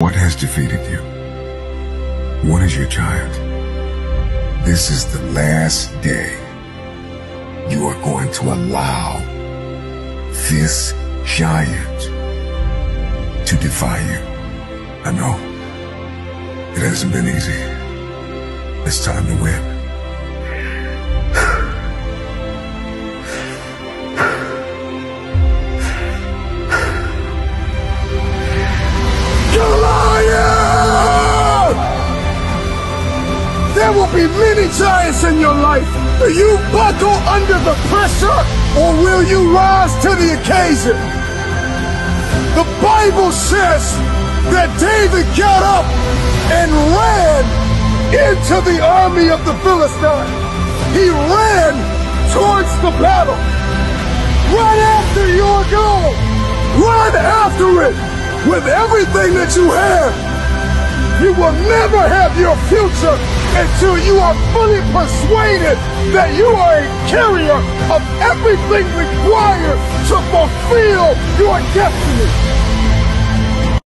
What has defeated you? What is your giant? This is the last day you are going to allow this giant to defy you. I know it hasn't been easy. It's time to win. There will be many giants in your life. Do you buckle under the pressure or will you rise to the occasion? The Bible says that David got up and ran into the army of the Philistines. He ran towards the battle. Run after your goal. Run after it with everything that you have. Never have your future until you are fully persuaded that you are a carrier of everything required to fulfill your destiny.